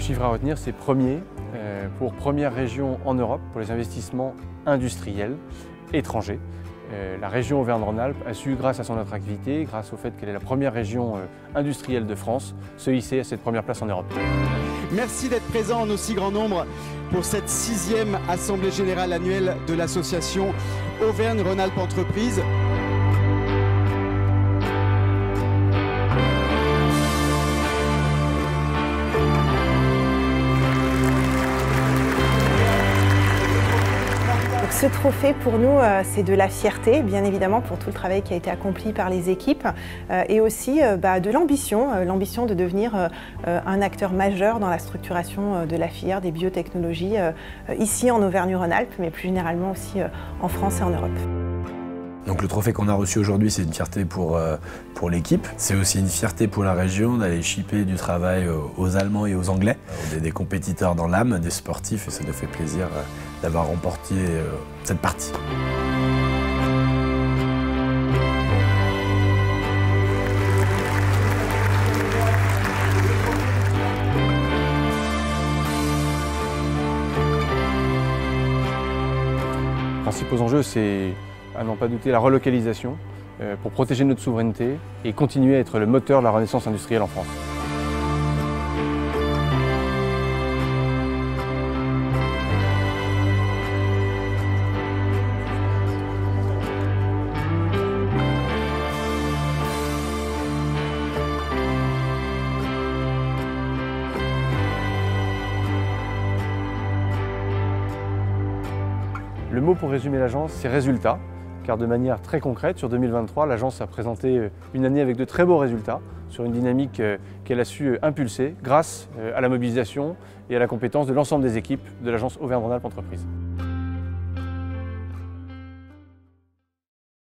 chiffre à retenir, c'est premier euh, pour première région en Europe pour les investissements industriels étrangers. Euh, la région Auvergne-Rhône-Alpes a su, grâce à son attractivité, grâce au fait qu'elle est la première région euh, industrielle de France, se hisser à cette première place en Europe. Merci d'être présent en aussi grand nombre pour cette sixième Assemblée Générale annuelle de l'association Auvergne-Rhône-Alpes Entreprises. Ce trophée, pour nous, euh, c'est de la fierté, bien évidemment, pour tout le travail qui a été accompli par les équipes, euh, et aussi euh, bah, de l'ambition, l'ambition de devenir un acteur majeur dans la structuration de la filière des biotechnologies, ici en Auvergne-Rhône-Alpes, mais plus généralement aussi en France et en Europe. Donc le trophée qu'on a reçu aujourd'hui, c'est une fierté pour, pour l'équipe. C'est aussi une fierté pour la région d'aller shipper du travail aux Allemands et aux Anglais. On est des compétiteurs dans l'âme, des sportifs, et ça nous fait plaisir d'avoir remporté euh, cette partie. Principaux enjeux, c'est à n'en pas douter la relocalisation euh, pour protéger notre souveraineté et continuer à être le moteur de la renaissance industrielle en France. Le mot pour résumer l'agence, c'est résultat, car de manière très concrète, sur 2023, l'agence a présenté euh, une année avec de très beaux résultats, sur une dynamique euh, qu'elle a su euh, impulser grâce à la mobilisation et à la compétence de l'ensemble des équipes de l'agence Auvergne-Rhône-Alpes Entreprises.